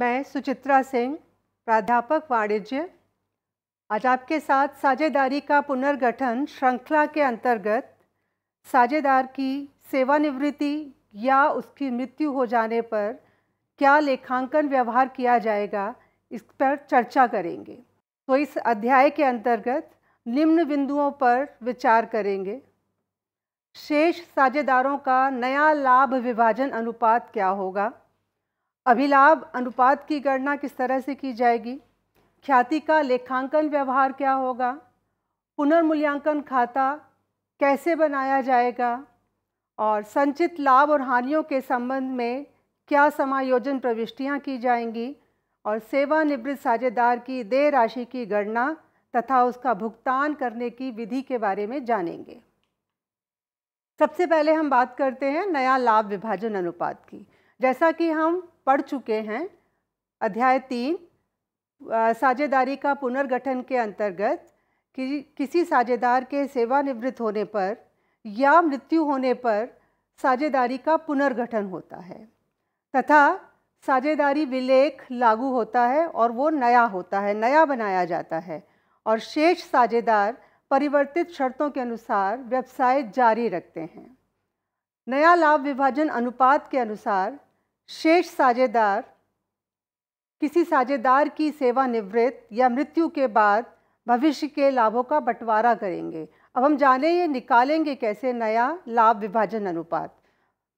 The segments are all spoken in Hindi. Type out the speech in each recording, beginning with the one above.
मैं सुचित्रा सिंह, प्राध्यापक वाणिज्य। आज आपके साथ साझेदारी का पुनर्गठन श्रृंखला के अंतर्गत, साझेदार की सेवानिवृत्ति या उसकी मृत्यु हो जाने पर क्या लेखांकन व्यवहार किया जाएगा, इस पर चर्चा करेंगे। तो इस अध्याय के अंतर्गत निम्न बिंदुओं पर विचार करेंगे। शेष साझेदारों का नया लाभ विभाजन अनुपात क्या होगा? अभिलाभ अनुपात की गणना किस तरह से की जाएगी? ख्याति का लेखांकन व्यवहार क्या होगा? पुनर्मूल्यांकन खाता कैसे बनाया जाएगा? और संचित लाभ और हानियों के संबंध में क्या समायोजन प्रविष्टियाँ की जाएँगी? और सेवानिवृत्त साझेदार की देय राशि की गणना तथा उसका भुगतान करने की विधि के बारे में जानेंगे। सबसे पहले हम बात करते हैं नया लाभ विभाजन अनुपात की। जैसा कि हम पढ़ चुके हैं। अध्याय तीन साझेदारी का पुनर्गठन के अंतर्गत कि, किसी साझेदार के सेवानिवृत्त होने पर या मृत्यु होने पर साझेदारी का पुनर्गठन होता है। तथा साझेदारी विलेख लागू होता है और वो नया होता है, नया बनाया जाता है और शेष साझेदार परिवर्तित शर्तों के अनुसार व्यवसाय जारी रखते हैं। नया लाभ विभाजन अनुपात के अनुसार शेष साझेदार, किसी साझेदार की सेवानिवृत्त या मृत्यु के बाद भविष्य के लाभों का बंटवारा करेंगे। अब हम जाने ये निकालेंगे कैसे नया लाभ विभाजन अनुपात।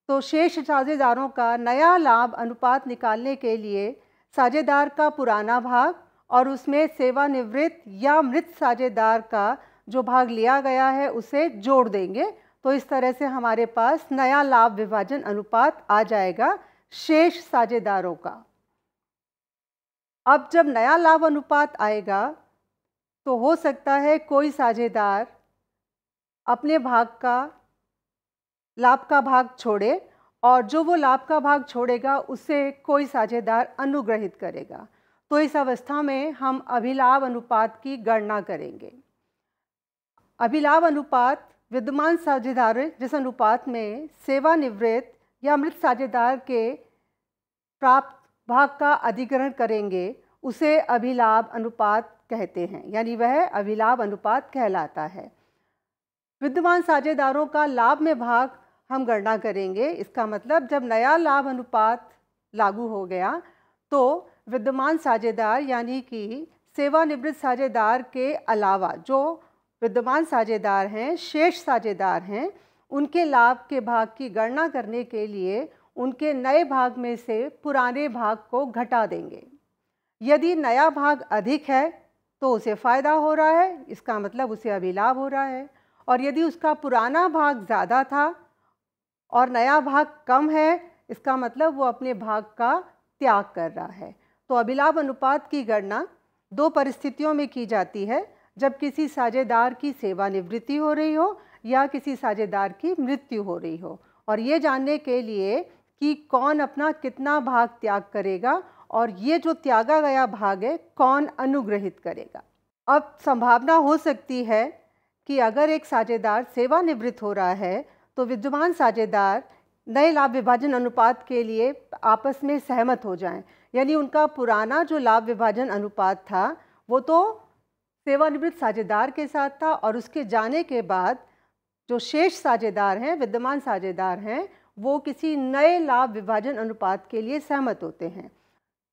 तो शेष साझेदारों का नया लाभ अनुपात निकालने के लिए साझेदार का पुराना भाग और उसमें सेवानिवृत्त या मृत साझेदार का जो भाग लिया गया है उसे जोड़ देंगे। तो इस तरह से हमारे पास नया लाभ विभाजन अनुपात आ जाएगा। शेष साझेदारों का। अब जब नया लाभ अनुपात आएगा तो हो सकता है कोई साझेदार अपने भाग का, लाभ का भाग छोड़े और जो वो लाभ का भाग छोड़ेगा, उसे कोई साझेदार अनुग्रहित करेगा। तो इस अवस्था में हम अभिलाभ अनुपात की गणना करेंगे। अभिलाभ अनुपात विद्यमान साझेदार जिस अनुपात में सेवानिवृत्त या मृत साझेदार के प्राप्त भाग का अधिग्रहण करेंगे, उसे अभिलाभ अनुपात कहते हैं। यानी वह अभिलाभ अनुपात कहलाता है। विद्यमान साझेदारों का लाभ में भाग हम गणना करेंगे। इसका मतलब जब नया लाभ अनुपात लागू हो गया तो विद्यमान साझेदार यानी कि सेवानिवृत्त साझेदार के अलावा जो विद्यमान साझेदार हैं, शेष साझेदार हैं उनके लाभ के भाग की गणना करने के लिए उनके नए भाग में से पुराने भाग को घटा देंगे। यदि नया भाग अधिक है तो उसे फ़ायदा हो रहा है, इसका मतलब उसे अभी लाभ हो रहा है। और यदि उसका पुराना भाग ज़्यादा था और नया भाग कम है, इसका मतलब वो अपने भाग का त्याग कर रहा है। तो अभिलाभ अनुपात की गणना दो परिस्थितियों में की जाती है, जब किसी साझेदार की सेवानिवृत्ति हो रही हो या किसी साझेदार की मृत्यु हो रही हो। और ये जानने के लिए कि कौन अपना कितना भाग त्याग करेगा और ये जो त्यागा गया भाग है, कौन अनुग्रहित करेगा। अब संभावना हो सकती है कि अगर एक साझेदार सेवानिवृत्त हो रहा है तो विद्यमान साझेदार नए लाभ विभाजन अनुपात के लिए आपस में सहमत हो जाएँ। यानी उनका पुराना जो लाभ विभाजन अनुपात था, वो तो सेवानिवृत्त साझेदार के साथ था और उसके जाने के बाद जो शेष साझेदार हैं, विद्यमान साझेदार हैं, वो किसी नए लाभ विभाजन अनुपात के लिए सहमत होते हैं।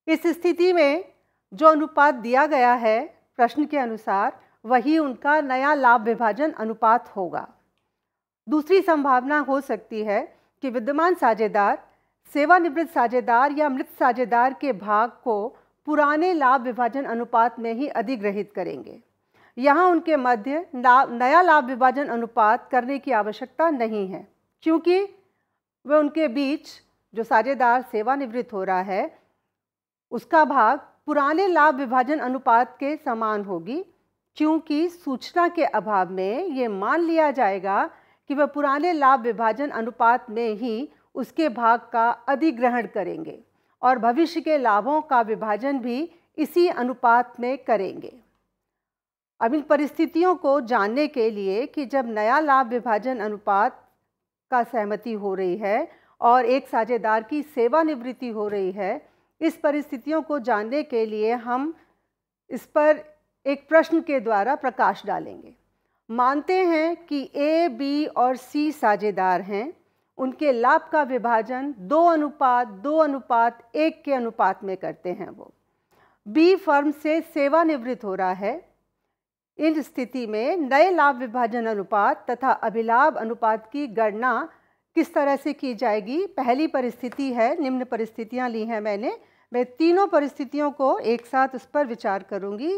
इस स्थिति में जो अनुपात दिया गया है, प्रश्न के अनुसार वही उनका नया लाभ विभाजन अनुपात होगा। दूसरी संभावना हो सकती है कि विद्यमान साझेदार, सेवानिवृत्त साझेदार या मृत साझेदार के भाग को पुराने लाभ विभाजन अनुपात में ही अधिग्रहित करेंगे। यहाँ उनके मध्य नया लाभ विभाजन अनुपात करने की आवश्यकता नहीं है। क्योंकि वे उनके बीच जो साझेदार सेवानिवृत्त हो रहा है, उसका भाग पुराने लाभ विभाजन अनुपात के समान होगी, क्योंकि सूचना के अभाव में ये मान लिया जाएगा कि वह पुराने लाभ विभाजन अनुपात में ही उसके भाग का अधिग्रहण करेंगे और भविष्य के लाभों का विभाजन भी इसी अनुपात में करेंगे। अब इन परिस्थितियों को जानने के लिए कि जब नया लाभ विभाजन अनुपात का सहमति हो रही है और एक साझेदार की सेवानिवृत्ति हो रही है, इस परिस्थितियों को जानने के लिए हम इस पर एक प्रश्न के द्वारा प्रकाश डालेंगे। मानते हैं कि ए बी और सी साझेदार हैं। उनके लाभ का विभाजन दो अनुपात दो अनुपात, एक के अनुपात में करते हैं वो। बी फर्म से सेवानिवृत्त हो रहा है। इन स्थिति में नए लाभ विभाजन अनुपात तथा अभिलाभ अनुपात की गणना किस तरह से की जाएगी? पहली परिस्थिति है, निम्न परिस्थितियाँ ली हैं मैंने। मैं तीनों परिस्थितियों को एक साथ उस पर विचार करूँगी।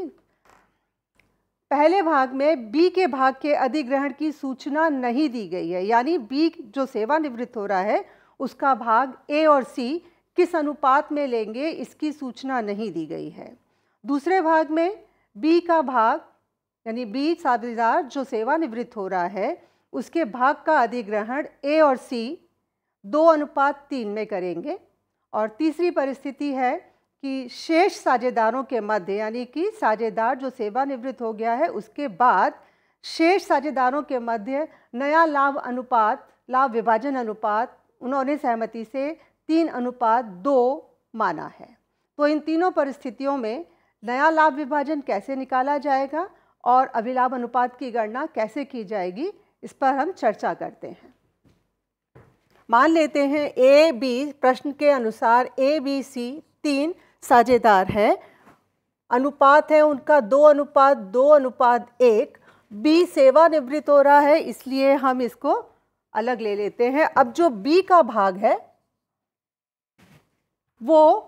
पहले भाग में बी के भाग के अधिग्रहण की सूचना नहीं दी गई है, यानी बी जो सेवानिवृत्त हो रहा है, उसका भाग ए और सी किस अनुपात में लेंगे इसकी सूचना नहीं दी गई है। दूसरे भाग में बी का भाग यानी बी साझेदार जो सेवानिवृत्त हो रहा है, उसके भाग का अधिग्रहण ए और सी दो अनुपात तीन में करेंगे। और तीसरी परिस्थिति है कि शेष साझेदारों के मध्य, यानी कि साझेदार जो सेवानिवृत्त हो गया है, उसके बाद शेष साझेदारों के मध्य नया लाभ अनुपात, लाभ विभाजन अनुपात, उन्होंने सहमति से तीन अनुपात दो माना है। तो इन तीनों परिस्थितियों में नया लाभ विभाजन कैसे निकाला जाएगा? और अभिलाभ अनुपात की गणना कैसे की जाएगी, इस पर हम चर्चा करते हैं। मान लेते हैं ए बी प्रश्न के अनुसार ए बी सी तीन साझेदार है। अनुपात है उनका दो अनुपात दो अनुपात एक। बी सेवानिवृत्त हो रहा है, इसलिए हम इसको अलग ले लेते हैं। अब जो बी का भाग है, वो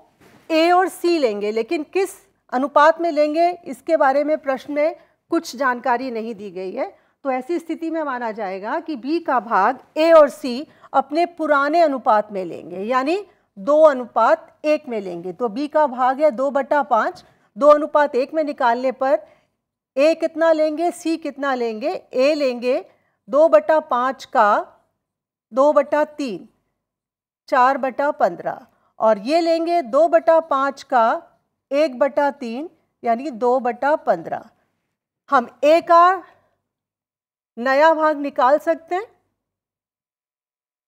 ए और सी लेंगे, लेकिन किस अनुपात में लेंगे, इसके बारे में प्रश्न में कुछ जानकारी नहीं दी गई है तो ऐसी स्थिति में माना जाएगा कि बी का भाग ए और सी अपने पुराने अनुपात में लेंगे, यानी दो अनुपात एक में लेंगे। तो बी का भाग है दो बटा पाँच, दो अनुपात एक में निकालने पर ए कितना लेंगे सी कितना लेंगे? ए लेंगे दो बटा पाँच का दो बटा तीन, चार बटा पंद्रह। और ये लेंगे दो बटा पाँच का एक बटा तीन, यानी दो बटा पंद्रह। हम ए का नया भाग निकाल सकते हैं।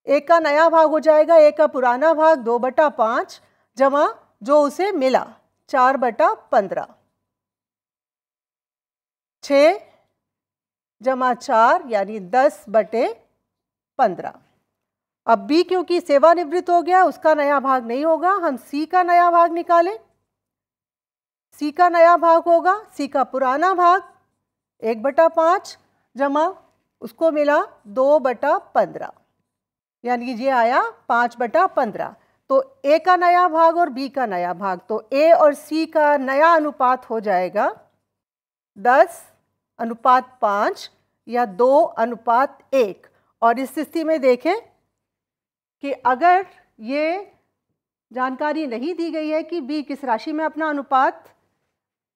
एक का नया भाग हो जाएगा, एक का पुराना भाग, दो बटा पाँच, जमा जो उसे मिला, चार बटा पंद्रह। छ जमा चार, यानी दस बटे पंद्रह। अब बी क्योंकि सेवानिवृत्त हो गया, उसका नया भाग नहीं होगा, हम सी का नया भाग निकालें। सी का नया भाग होगा, सी का पुराना भाग एक बटा पाँच जमा, उसको मिला दो बटा पंद्रह। यानी ये आया पाँच बटा पंद्रह। तो ए का नया भाग और बी का नया भाग तो ए और सी का नया अनुपात हो जाएगा दस, अनुपात पाँच या दो, अनुपात एक। और इस स्थिति में देखें कि अगर ये जानकारी नहीं दी गई है कि बी किस राशि में अपना अनुपात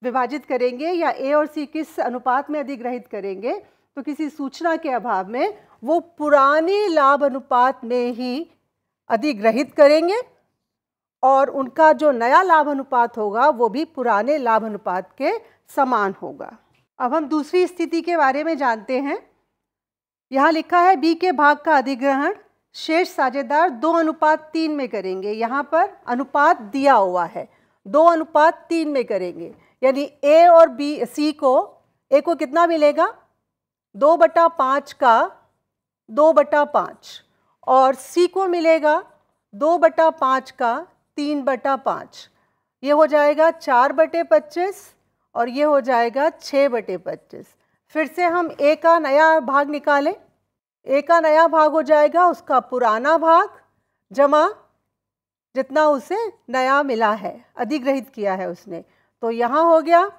विभाजित करेंगे या ए और सी किस अनुपात में अधिग्रहित करेंगे तो किसी सूचना के अभाव में वो पुराने लाभ अनुपात में ही अधिग्रहित करेंगे और उनका जो नया लाभ अनुपात होगा वो भी पुराने लाभ अनुपात के समान होगा। अब हम दूसरी स्थिति के बारे में जानते हैं। यहाँ लिखा है बी के भाग का अधिग्रहण शेष साझेदार दो अनुपात तीन में करेंगे। यहाँ पर अनुपात दिया हुआ है, दो अनुपात तीन में करेंगे। यानी ए और बी सी को ए को कितना मिलेगा? दो बटा पाँच का दो बटा पाँच। और सी को मिलेगा दो बटा पाँच का तीन बटा पाँच। ये हो जाएगा चार बटे पच्चीस और ये हो जाएगा छः बटे पच्चीस। फिर से हम ए का नया भाग निकालें। ए का नया भाग हो जाएगा उसका पुराना भाग, जमा जितना उसे नया मिला है, अधिग्रहित किया है उसने। तो यहाँ हो गया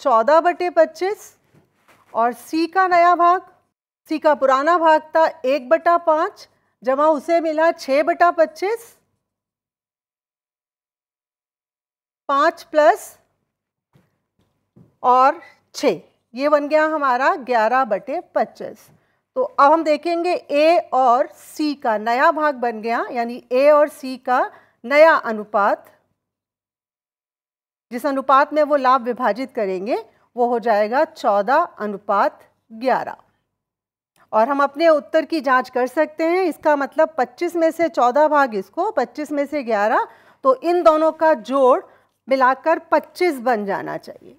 चौदह बटे पच्चीस और सी का नया भाग सी का पुराना भाग था एक बटा पाँच जमा उसे मिला छ बटा पच्चीस, पाँच प्लस और छ। ये बन गया हमारा ग्यारह बटे पच्चीस। तो अब हम देखेंगे ए और सी का नया भाग बन गया, यानी ए और सी का नया अनुपात। जिस अनुपात में वो लाभ विभाजित करेंगे, वो हो जाएगा चौदह अनुपात ग्यारह। और हम अपने उत्तर की जाँच कर सकते हैं। इसका मतलब 25 में से 14 भाग इसको 25 में से 11 तो इन दोनों का जोड़ मिलाकर 25 बन जाना चाहिए।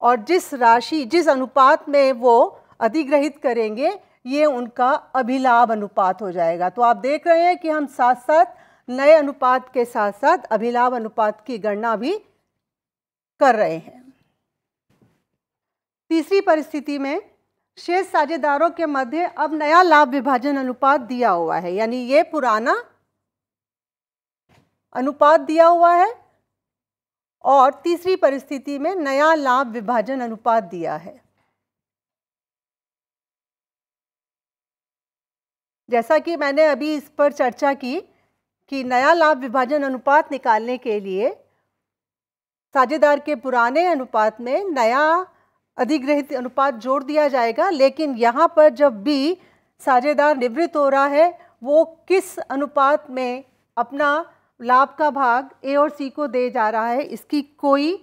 और जिस राशि, जिस अनुपात में वो अधिग्रहित करेंगे, ये उनका अभिलाभ अनुपात हो जाएगा। तो आप देख रहे हैं कि हम साथ साथ नए अनुपात के साथ साथ अभिलाभ अनुपात की गणना भी कर रहे हैं। तीसरी परिस्थिति में शेष साझेदारों के मध्य अब नया लाभ विभाजन अनुपात दिया हुआ है, यानी ये पुराना अनुपात दिया हुआ है और तीसरी परिस्थिति में नया लाभ विभाजन अनुपात दिया है। जैसा कि मैंने अभी इस पर चर्चा की कि नया लाभ विभाजन अनुपात निकालने के लिए साझेदार के पुराने अनुपात में नया अधिग्रहित अनुपात जोड़ दिया जाएगा। लेकिन यहाँ पर जब भी साझेदार निवृत्त हो रहा है, वो किस अनुपात में अपना लाभ का भाग ए और सी को दे जा रहा है, इसकी कोई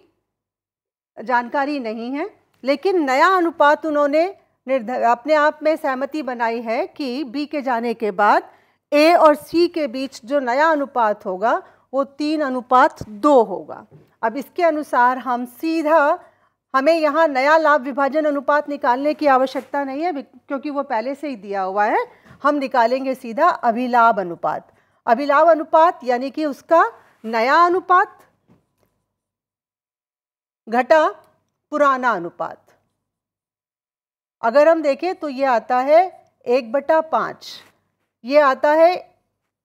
जानकारी नहीं है। लेकिन नया अनुपात उन्होंने अपने आप में सहमति बनाई है कि बी के जाने के बाद ए और सी के बीच जो नया अनुपात होगा, वो तीन अनुपात दो होगा। अब इसके अनुसार हम सीधा हमें यहाँ नया लाभ विभाजन अनुपात निकालने की आवश्यकता नहीं है, क्योंकि वो पहले से ही दिया हुआ है। हम निकालेंगे सीधा अभिलाभ अनुपात। अभिलाभ अनुपात यानी कि उसका नया अनुपात घटा पुराना अनुपात। अगर हम देखें तो ये आता है एक बटा पाँच। ये आता है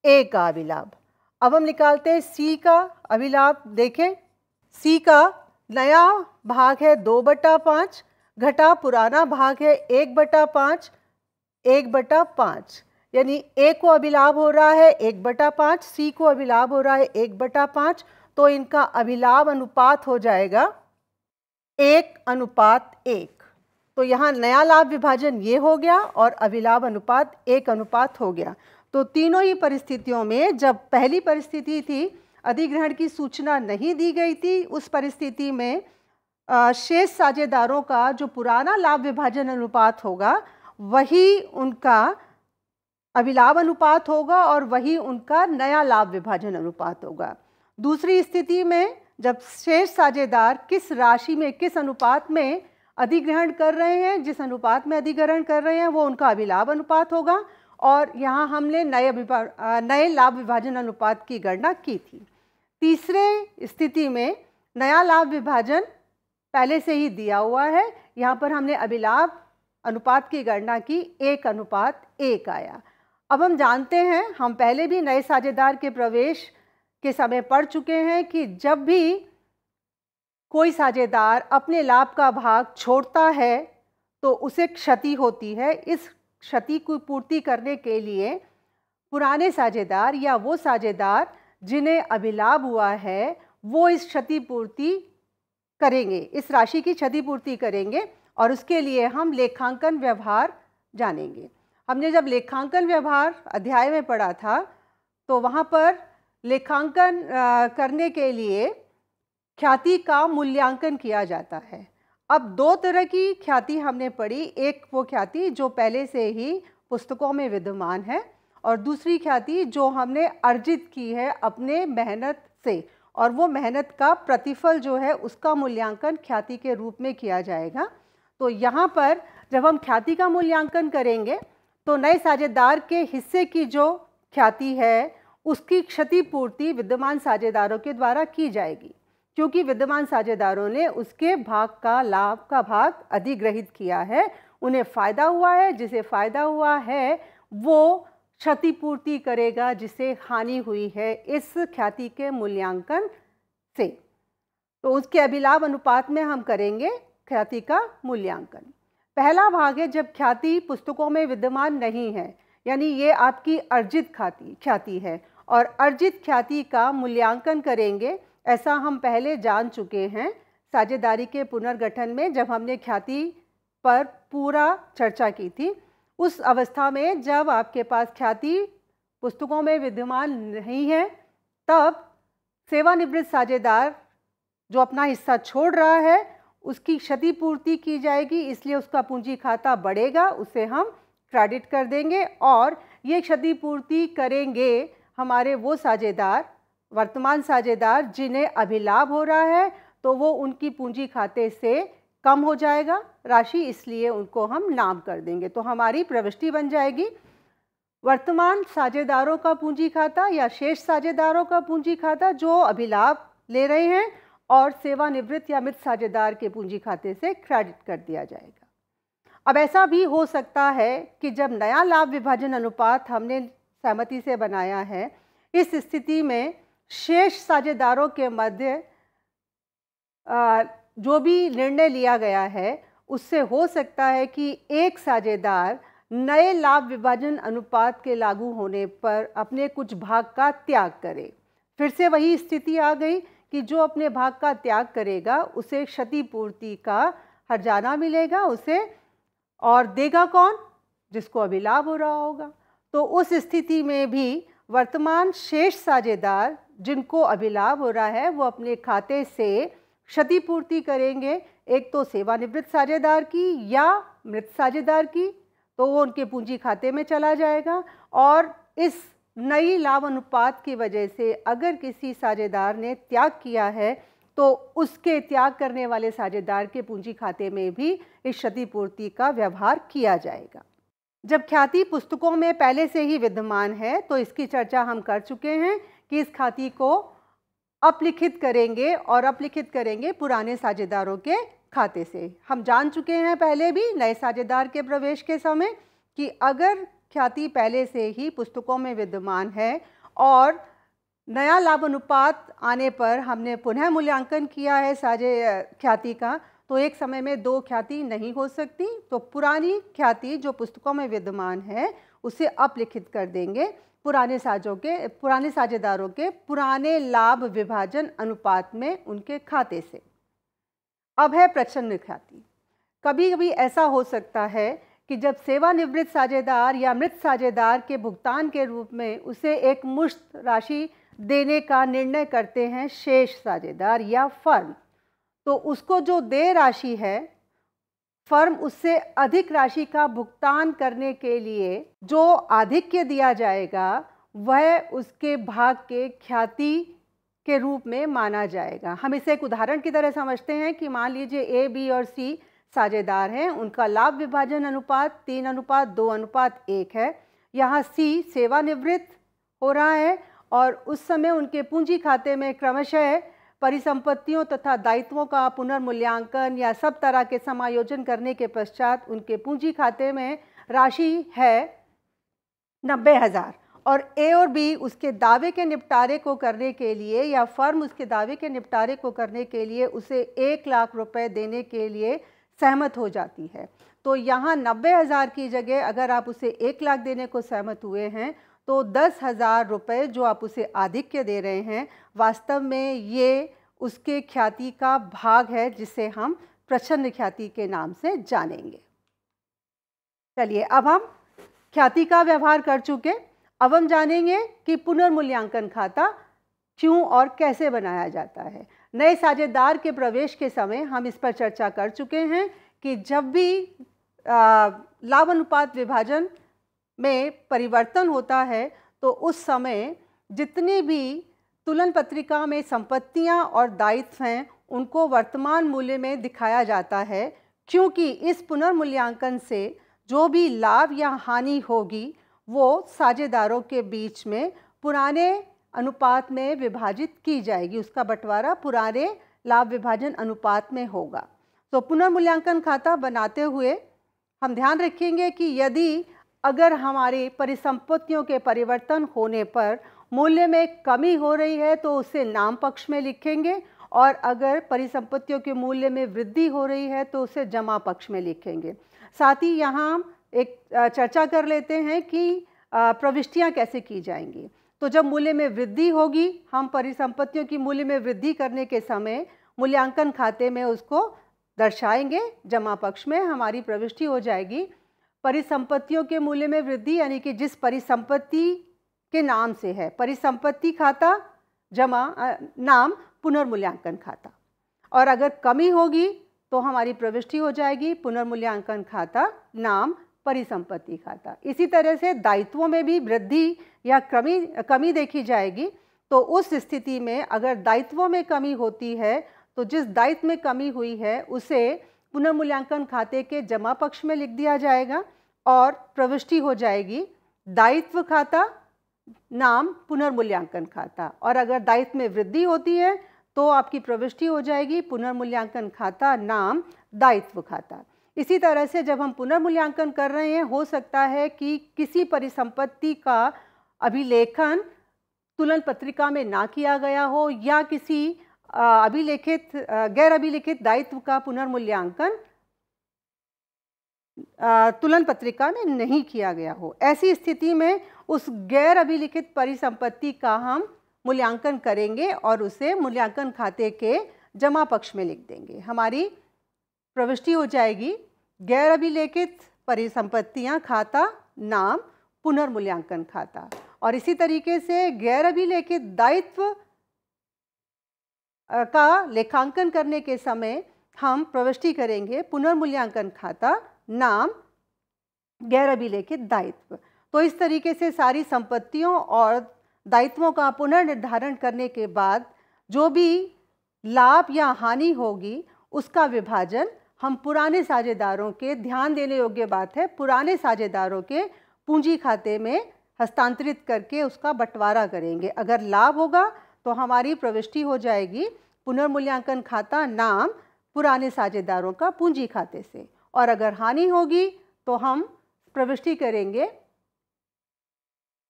ए का अभिलाभ। अब हम निकालते हैं सी का अभिलाभ, देखें। सी का नया भाग है दो बटा पाँच, घटा पुराना भाग है एक बटा पाँच, एक बटा पाँच। यानी ए को अभिलाभ हो रहा है एक बटा पाँच सी को अभिलाभ हो रहा है एक बटा पाँच तो इनका अभिलाभ अनुपात हो जाएगा एक अनुपात एक। तो यहाँ नया लाभ विभाजन ये हो गया और अभिलाभ अनुपात एक अनुपात हो गया। तो तीनों ही परिस्थितियों में जब पहली परिस्थिति थी, अधिग्रहण की सूचना नहीं दी गई थी, उस परिस्थिति में शेष साझेदारों का जो पुराना लाभ विभाजन अनुपात होगा, वही उनका अभिलाभ अनुपात होगा और वही उनका नया लाभ विभाजन अनुपात होगा। दूसरी स्थिति में जब शेष साझेदार किस राशि में, किस अनुपात में अधिग्रहण कर रहे हैं, जिस अनुपात में अधिग्रहण कर रहे हैं, वो उनका अभिलाभ अनुपात होगा। और यहाँ हमने नए नए लाभ विभाजन अनुपात की गणना की थी। तीसरे स्थिति में नया लाभ विभाजन पहले से ही दिया हुआ है। यहाँ पर हमने अभिलाभ अनुपात की गणना की, एक अनुपात एक आया। अब हम जानते हैं, हम पहले भी नए साझेदार के प्रवेश के समय पढ़ चुके हैं कि जब भी कोई साझेदार अपने लाभ का भाग छोड़ता है तो उसे क्षति होती है। इस क्षति को पूर्ति करने के लिए पुराने साझेदार या वो साझेदार जिन्हें अभिलाभ हुआ है, वो इस क्षतिपूर्ति करेंगे। इस राशि की क्षतिपूर्ति करेंगे और उसके लिए हम लेखांकन व्यवहार जानेंगे। हमने जब लेखांकन व्यवहार अध्याय में पढ़ा था तो वहाँ पर लेखांकन करने के लिए ख्याति का मूल्यांकन किया जाता है। अब दो तरह की ख्याति हमने पढ़ी। एक वो ख्याति जो पहले से ही पुस्तकों में विद्यमान है और दूसरी ख्याति जो हमने अर्जित की है अपने मेहनत से और वो मेहनत का प्रतिफल जो है उसका मूल्यांकन ख्याति के रूप में किया जाएगा। तो यहाँ पर जब हम ख्याति का मूल्यांकन करेंगे तो नए साझेदार के हिस्से की जो ख्याति है उसकी क्षतिपूर्ति विद्यमान साझेदारों के द्वारा की जाएगी। क्योंकि विद्यमान साझेदारों ने उसके भाग का लाभ का भाग अधिग्रहित किया है, उन्हें फ़ायदा हुआ है, जिसे फ़ायदा हुआ है, वो क्षतिपूर्ति करेगा, जिसे हानि हुई है, इस ख्याति के मूल्यांकन से। तो उसके अभिलाभ अनुपात में हम करेंगे ख्याति का मूल्यांकन। पहला भाग है, जब ख्याति पुस्तकों में विद्यमान नहीं है, यानी ये आपकी अर्जित ख्याति ख्याति है, और अर्जित ख्याति का मूल्यांकन करेंगे ऐसा हम पहले जान चुके हैं साझेदारी के पुनर्गठन में जब हमने ख्याति पर पूरा चर्चा की थी। उस अवस्था में जब आपके पास ख्याति पुस्तकों में विद्यमान नहीं है, तब सेवानिवृत्त साझेदार जो अपना हिस्सा छोड़ रहा है, उसकी क्षतिपूर्ति की जाएगी, इसलिए उसका पूंजी खाता बढ़ेगा, उसे हम क्रेडिट कर देंगे और ये क्षतिपूर्ति करेंगे हमारे वो साझेदार वर्तमान साझेदार जिन्हें अभिलाभ हो रहा है तो वो उनकी पूंजी खाते से कम हो जाएगा। राशि इसलिए उनको हम नाम कर देंगे। तो हमारी प्रविष्टि बन जाएगी। वर्तमान साझेदारों का पूंजी खाता या शेष साझेदारों का पूंजी खाता जो अभिलाभ ले रहे हैं और सेवानिवृत्त या मृत साझेदार के पूंजी खाते से क्रेडिट कर दिया जाएगा। अब ऐसा भी हो सकता है कि जब नया लाभ विभाजन अनुपात हमने सहमति से बनाया है, इस स्थिति में शेष साझेदारों के मध्य जो भी निर्णय लिया गया है, उससे हो सकता है कि एक साझेदार नए लाभ विभाजन अनुपात के लागू होने पर अपने कुछ भाग का त्याग करे। फिर से वही स्थिति आ गई कि जो अपने भाग का त्याग करेगा, उसे क्षतिपूर्ति का हरजाना मिलेगा, उसे और देगा कौन? जिसको अभी लाभ हो रहा होगा। तो उस स्थिति में भी वर्तमान शेष साझेदार जिनको अभिलाभ हो रहा है, वो अपने खाते से क्षतिपूर्ति करेंगे। एक तो सेवानिवृत्त साझेदार की या मृत साझेदार की तो वो उनके पूंजी खाते में चला जाएगा। और इस नई लाभ अनुपात की वजह से अगर किसी साझेदार ने त्याग किया है तो उसके त्याग करने वाले साझेदार के पूंजी खाते में भी इस क्षतिपूर्ति का व्यवहार किया जाएगा। जब ख्याति पुस्तकों में पहले से ही विद्यमान है तो इसकी चर्चा हम कर चुके हैं कि इस खाती को अपलिखित करेंगे और अपलिखित करेंगे पुराने साझेदारों के खाते से। हम जान चुके हैं पहले भी नए साझेदार के प्रवेश के समय कि अगर ख्याति पहले से ही पुस्तकों में विद्यमान है और नया लाभ अनुपात आने पर हमने पुनः मूल्यांकन किया है साझे ख्याति का तो एक समय में दो ख्याति नहीं हो सकती। तो पुरानी ख्याति जो पुस्तकों में विद्यमान है, उसे अपलिखित कर देंगे। पुराने साझों के, पुराने साझेदारों के पुराने लाभ विभाजन अनुपात में उनके खाते से। अब है प्रचन्न ख्याति। कभी कभी ऐसा हो सकता है कि जब सेवानिवृत्त साझेदार या मृत साझेदार के भुगतान के रूप में उसे एक मुश्त राशि देने का निर्णय करते हैं शेष साझेदार या फर्म। तो उसको जो दे राशि है, फर्म उससे अधिक राशि का भुगतान करने के लिए जो आधिक्य दिया जाएगा, वह उसके भाग के ख्याति के रूप में माना जाएगा। हम इसे एक उदाहरण की तरह समझते हैं कि मान लीजिए ए बी और सी साझेदार हैं, उनका लाभ विभाजन अनुपात तीन अनुपात, दो अनुपात एक है। यहाँ सी सेवानिवृत्त हो रहा है और उस समय उनके पूंजी खाते में क्रमशः परिसंपत्तियों तथा दायित्वों का पुनर्मूल्यांकन या सब तरह के समायोजन करने के पश्चात उनके पूंजी खाते में राशि है नब्बे हज़ार। और ए और बी उसके दावे के निपटारे को करने के लिए या फर्म उसके दावे के निपटारे को करने के लिए उसे एक लाख रुपए देने के लिए सहमत हो जाती है। तो यहाँ नब्बे हज़ार की जगह अगर आप उसे एक लाख देने को सहमत हुए हैं तो दस हज़ार रुपये जो आप उसे आधिक्य दे रहे हैं, वास्तव में ये उसके ख्याति का भाग है, जिसे हम प्रचन्न ख्याति के नाम से जानेंगे। चलिए, अब हम ख्याति का व्यवहार कर चुके अब हम जानेंगे कि पुनर्मूल्यांकन खाता क्यों और कैसे बनाया जाता है। नए साझेदार के प्रवेश के समय हम इस पर चर्चा कर चुके हैं कि जब भी लाभ अनुपात विभाजन में परिवर्तन होता है तो उस समय जितनी भी तुलन पत्रिका में संपत्तियाँ और दायित्व हैं, उनको वर्तमान मूल्य में दिखाया जाता है, क्योंकि इस पुनर्मूल्यांकन से जो भी लाभ या हानि होगी, वो साझेदारों के बीच में पुराने अनुपात में विभाजित की जाएगी। उसका बंटवारा पुराने लाभ विभाजन अनुपात में होगा। तो पुनर्मूल्यांकन खाता बनाते हुए हम ध्यान रखेंगे कि यदि अगर हमारी परिसंपत्तियों के परिवर्तन होने पर मूल्य में कमी हो रही है तो उसे नाम पक्ष में लिखेंगे और अगर परिसंपत्तियों के मूल्य में वृद्धि हो रही है तो उसे जमा पक्ष में लिखेंगे। साथ ही यहाँ एक चर्चा कर लेते हैं कि प्रविष्टियाँ कैसे की जाएँगी। तो जब मूल्य में वृद्धि होगी, हम परिसंपत्तियों की मूल्य में वृद्धि करने के समय मूल्यांकन खाते में उसको दर्शाएँगे, जमा पक्ष में हमारी प्रविष्टि हो जाएगी। परिसंपत्तियों के मूल्य में वृद्धि, यानी कि जिस परिसंपत्ति के नाम से है, परिसंपत्ति खाता जमा नाम पुनर्मूल्यांकन खाता। और अगर कमी होगी तो हमारी प्रविष्टि हो जाएगी, पुनर्मूल्यांकन खाता, नाम परिसंपत्ति खाता। इसी तरह से दायित्वों में भी वृद्धि या कमी कमी देखी जाएगी तो उस स्थिति में अगर दायित्वों में कमी होती है तो जिस दायित्व में कमी हुई है, उसे पुनर्मूल्यांकन खाते के जमा पक्ष में लिख दिया जाएगा और प्रविष्टि हो जाएगी दायित्व खाता नाम पुनर्मूल्यांकन खाता। और अगर दायित्व में वृद्धि होती है तो आपकी प्रविष्टि हो जाएगी पुनर्मूल्यांकन खाता नाम दायित्व खाता। इसी तरह से जब हम पुनर्मूल्यांकन कर रहे हैं, हो सकता है कि किसी परिसंपत्ति का अभिलेखन तुलन पत्रिका में ना किया गया हो या किसी अभिलेखित गैर अभिलेखित दायित्व का पुनर्मूल्यांकन तुलन पत्रिका में नहीं किया गया हो। ऐसी स्थिति में उस गैर अभिलिखित परिसंपत्ति का हम मूल्यांकन करेंगे और उसे मूल्यांकन खाते के जमा पक्ष में लिख देंगे। हमारी प्रविष्टि हो जाएगी गैर अभिलेखित परिसंपत्तियाँ खाता, नाम, पुनर्मूल्यांकन खाता। और इसी तरीके से गैर अभिलेखित दायित्व का लेखांकन करने के समय हम प्रविष्टि करेंगे पुनर्मूल्यांकन खाता नाम गैर अभिलेखित दायित्व। तो इस तरीके से सारी संपत्तियों और दायित्वों का पुनर्निर्धारण करने के बाद जो भी लाभ या हानि होगी, उसका विभाजन हम पुराने साझेदारों के, ध्यान देने योग्य बात है, पुराने साझेदारों के पूंजी खाते में हस्तांतरित करके उसका बंटवारा करेंगे। अगर लाभ होगा तो हमारी प्रविष्टि हो जाएगी पुनर्मूल्यांकन खाता नाम पुराने साझेदारों का पूंजी खाते से। और अगर हानि होगी तो हम प्रविष्टि करेंगे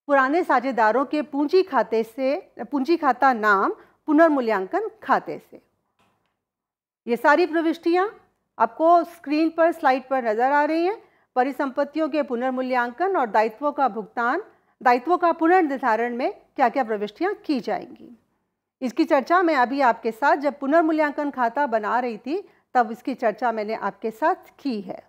पुराने साझेदारों के पूंजी खाते से, पूंजी खाता नाम पुनर्मूल्यांकन खाते से। ये सारी प्रविष्टियाँ आपको स्क्रीन पर, स्लाइड पर नज़र आ रही हैं। परिसंपत्तियों के पुनर्मूल्यांकन और दायित्वों का भुगतान दायित्वों का पुनर्निर्धारण में क्या क्या प्रविष्टियाँ की जाएँगी? इसकी चर्चा मैं अभी आपके साथ जब पुनर्मूल्यांकन खाता बना रही थी, तब इसकी चर्चा मैंने आपके साथ की है।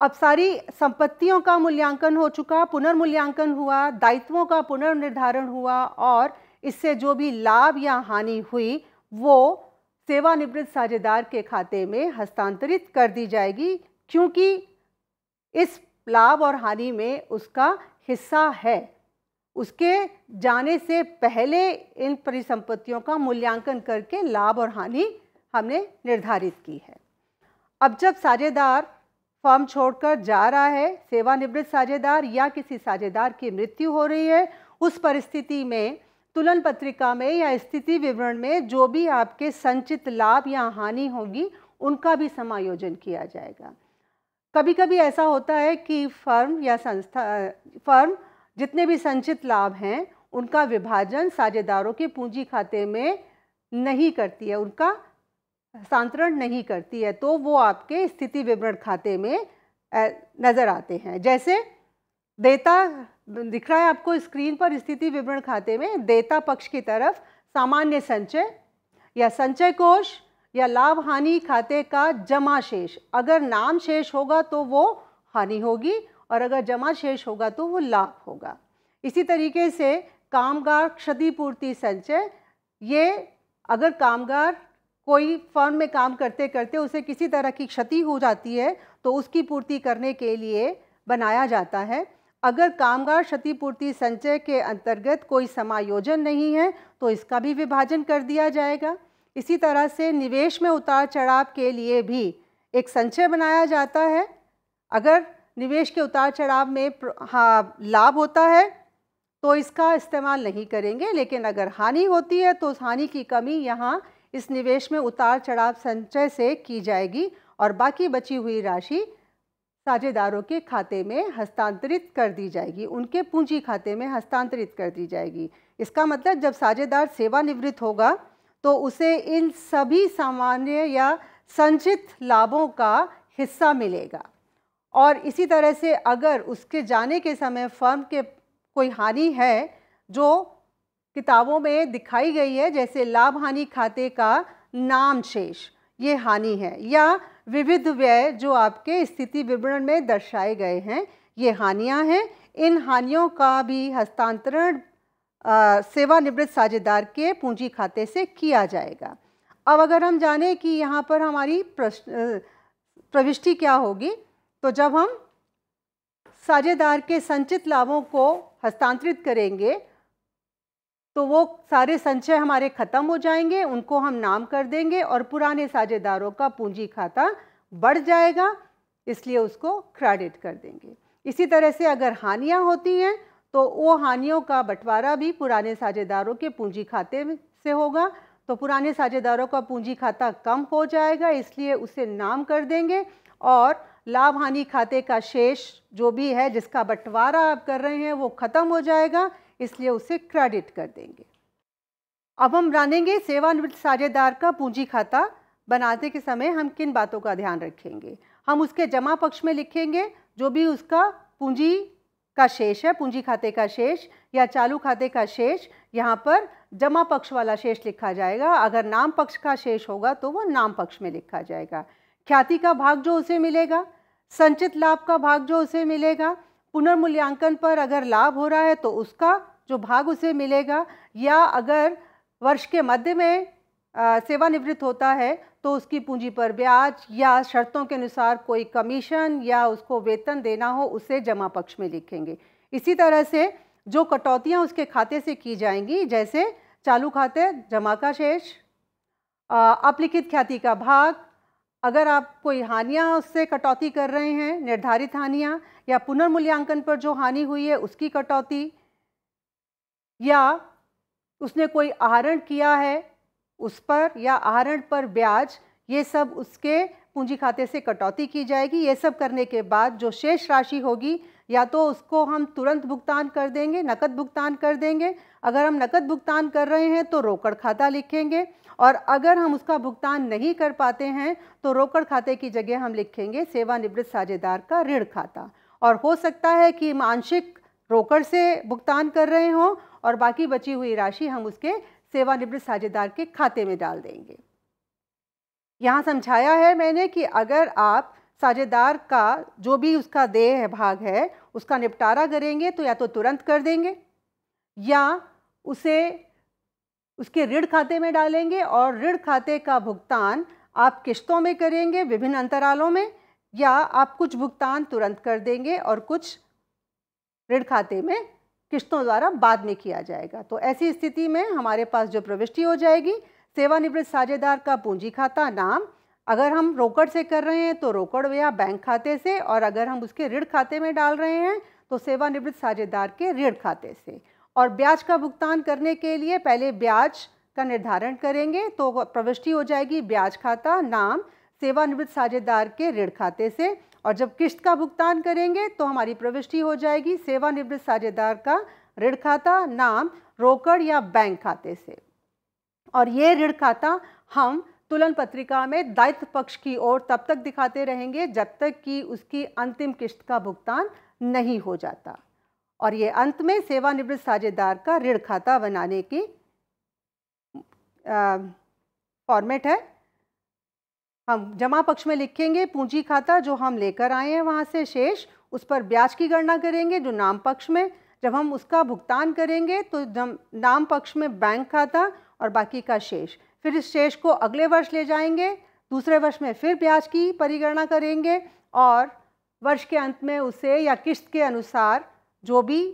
अब सारी संपत्तियों का मूल्यांकन हो चुका, पुनर्मूल्यांकन हुआ, दायित्वों का पुनर्निर्धारण हुआ और इससे जो भी लाभ या हानि हुई, वो सेवानिवृत्त साझेदार के खाते में हस्तांतरित कर दी जाएगी, क्योंकि इस लाभ और हानि में उसका हिस्सा है। उसके जाने से पहले इन परिसंपत्तियों का मूल्यांकन करके लाभ और हानि हमने निर्धारित की है। अब जब साझेदार फर्म छोड़कर जा रहा है, सेवानिवृत्त साझेदार या किसी साझेदार की मृत्यु हो रही है, उस परिस्थिति में, तुलन पत्रिका में या स्थिति विवरण में जो भी आपके संचित लाभ या हानि होगी, उनका भी समायोजन किया जाएगा। कभी कभी ऐसा होता है कि फर्म या संस्था, फर्म जितने भी संचित लाभ हैं, उनका विभाजन साझेदारों के पूंजी खाते में नहीं करती है, उनका हस्तांतरण नहीं करती है तो वो आपके स्थिति विवरण खाते में नज़र आते हैं। जैसे देता, दिख रहा है आपको स्क्रीन पर स्थिति विवरण खाते में, देता पक्ष की तरफ़ सामान्य संचय या संचय कोष या लाभ हानि खाते का जमा शेष। अगर नाम शेष होगा तो वो हानि होगी और अगर जमा शेष होगा तो वो लाभ होगा। इसी तरीके से कामगार क्षतिपूर्ति संचय, ये अगर कामगार कोई फर्म में काम करते करते उसे किसी तरह की क्षति हो जाती है तो उसकी पूर्ति करने के लिए बनाया जाता है। अगर कामगार क्षतिपूर्ति संचय के अंतर्गत कोई समायोजन नहीं है तो इसका भी विभाजन कर दिया जाएगा। इसी तरह से निवेश में उतार चढ़ाव के लिए भी एक संचय बनाया जाता है। अगर निवेश के उतार चढ़ाव में हाँ लाभ होता है तो इसका इस्तेमाल नहीं करेंगे, लेकिन अगर हानि होती है तो उस हानि की कमी यहाँ इस निवेश में उतार चढ़ाव संचय से की जाएगी और बाकी बची हुई राशि साझेदारों के खाते में हस्तांतरित कर दी जाएगी, उनके पूंजी खाते में हस्तांतरित कर दी जाएगी। इसका मतलब जब साझेदार सेवानिवृत्त होगा तो उसे इन सभी सामान्य या संचित लाभों का हिस्सा मिलेगा। और इसी तरह से अगर उसके जाने के समय फर्म के कोई हानि है, जो किताबों में दिखाई गई है, जैसे लाभ हानि खाते का नाम शेष, ये हानि है, या विविध व्यय जो आपके स्थिति विवरण में दर्शाए गए हैं, ये हानियाँ हैं। इन हानियों का भी हस्तांतरण सेवानिवृत्त साझेदार के पूंजी खाते से किया जाएगा। अब अगर हम जाने कि यहाँ पर हमारी प्रविष्टि क्या होगी तो जब हम साझेदार के संचित लाभों को हस्तांतरित करेंगे तो वो सारे संचय हमारे ख़त्म हो जाएँगे, उनको हम नाम कर देंगे और पुराने साझेदारों का पूंजी खाता बढ़ जाएगा, इसलिए उसको क्रेडिट कर देंगे। इसी तरह से अगर हानियाँ होती हैं तो वो हानियों का बंटवारा भी पुराने साझेदारों के पूंजी खाते से होगा। तो पुराने साझेदारों का पूंजी खाता कम हो जाएगा, इसलिए उसे नाम कर देंगे और लाभ हानि खाते का शेष जो भी है, जिसका बंटवारा आप कर रहे हैं, वो ख़त्म हो जाएगा, इसलिए उसे क्रेडिट कर देंगे। अब हम जानेंगे सेवानिवृत्त साझेदार का पूंजी खाता बनाते के समय हम किन बातों का ध्यान रखेंगे। हम उसके जमा पक्ष में लिखेंगे, जो भी उसका पूंजी का शेष है, पूंजी खाते का शेष या चालू खाते का शेष, यहाँ पर जमा पक्ष वाला शेष लिखा जाएगा। अगर नाम पक्ष का शेष होगा तो वो नाम पक्ष में लिखा जाएगा। ख्याति का भाग जो उसे मिलेगा, संचित लाभ का भाग जो उसे मिलेगा, पुनर्मूल्यांकन पर अगर लाभ हो रहा है तो उसका जो भाग उसे मिलेगा, या अगर वर्ष के मध्य में सेवानिवृत्त होता है तो उसकी पूंजी पर ब्याज या शर्तों के अनुसार कोई कमीशन या उसको वेतन देना हो, उसे जमा पक्ष में लिखेंगे। इसी तरह से जो कटौतियाँ उसके खाते से की जाएँगी, जैसे चालू खाते, जमा का शेष अपलिखित ख्याति का भाग, अगर आप कोई हानियाँ उससे कटौती कर रहे हैं, निर्धारित हानियाँ, या पुनर्मूल्यांकन पर जो हानि हुई है, उसकी कटौती, या उसने कोई आहरण किया है उस पर या आहरण पर ब्याज, ये सब उसके पूंजी खाते से कटौती की जाएगी। ये सब करने के बाद जो शेष राशि होगी, या तो उसको हम तुरंत भुगतान कर देंगे, नकद भुगतान कर देंगे। अगर हम नकद भुगतान कर रहे हैं तो रोकड़ खाता लिखेंगे। और अगर हम उसका भुगतान नहीं कर पाते हैं तो रोकड़ खाते की जगह हम लिखेंगे सेवानिवृत्त साझेदार का ऋण खाता। और हो सकता है कि आंशिक रोकड़ से भुगतान कर रहे हों, और बाकी बची हुई राशि हम उसके सेवानिवृत्त साझेदार के खाते में डाल देंगे। यहाँ समझाया है मैंने कि अगर आप साझेदार का जो भी उसका देह है, भाग है, उसका निपटारा करेंगे तो या तो तुरंत कर देंगे या उसे उसके ऋण खाते में डालेंगे और ऋण खाते का भुगतान आप किश्तों में करेंगे, विभिन्न अंतरालों में, या आप कुछ भुगतान तुरंत कर देंगे और कुछ ऋण खाते में किश्तों द्वारा बाद में किया जाएगा। तो ऐसी स्थिति में हमारे पास जो प्रविष्टि हो जाएगी, सेवानिवृत्त साझेदार का पूंजी खाता नाम, अगर हम रोकड़ से कर रहे हैं तो रोकड़ या बैंक खाते से, और अगर हम उसके ऋण खाते में डाल रहे हैं तो सेवानिवृत्त साझेदार के ऋण खाते से। और ब्याज का भुगतान करने के लिए पहले ब्याज का निर्धारण करेंगे तो प्रविष्टि हो जाएगी ब्याज खाता नाम, सेवानिवृत्त साझेदार के ऋण खाते से। और जब किश्त का भुगतान करेंगे तो हमारी प्रविष्टि हो जाएगी सेवानिवृत्त साझेदार का ऋण खाता नाम, रोकड़ या बैंक खाते से। और ये ऋण खाता हम तुलन पत्रिका में दायित्व पक्ष की ओर तब तक दिखाते रहेंगे जब तक कि उसकी अंतिम किश्त का भुगतान नहीं हो जाता। और ये अंत में सेवानिवृत्त साझेदार का ऋण खाता बनाने की फॉर्मेट है। हम जमा पक्ष में लिखेंगे पूंजी खाता जो हम लेकर आए हैं वहाँ से शेष, उस पर ब्याज की गणना करेंगे जो नाम पक्ष में। जब हम उसका भुगतान करेंगे तो नाम पक्ष में बैंक खाता और बाकी का शेष। फिर इस शेष को अगले वर्ष ले जाएँगे, दूसरे वर्ष में फिर ब्याज की परिगणना करेंगे और वर्ष के अंत में उसे या किस्त के अनुसार जो भी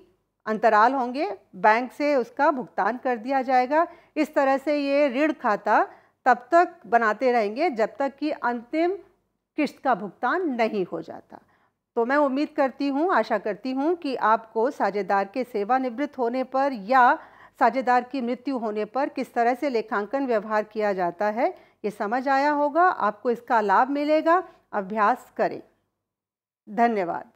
अंतराल होंगे, बैंक से उसका भुगतान कर दिया जाएगा। इस तरह से ये ऋण खाता तब तक बनाते रहेंगे जब तक कि अंतिम किस्त का भुगतान नहीं हो जाता। तो मैं उम्मीद करती हूँ, आशा करती हूँ कि आपको साझेदार के सेवानिवृत्त होने पर या साझेदार की मृत्यु होने पर किस तरह से लेखांकन व्यवहार किया जाता है, ये समझ आया होगा। आपको इसका लाभ मिलेगा। अभ्यास करें। धन्यवाद।